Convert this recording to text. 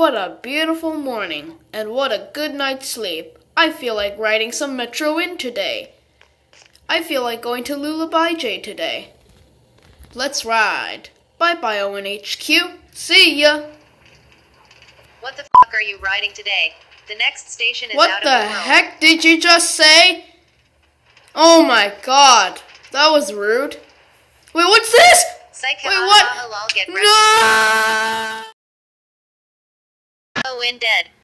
What a beautiful morning, and what a good night's sleep. I feel like riding some Metro in today. I feel like going to Lullaby J today. Let's ride. Bye bye, ONHQ. See ya. What the fuck are you riding today? The next station is What out the of the heck did you just say? Oh my god. That was rude. Wait, what's this? Wait, what? ha, ha, get. No! Oh, in dead.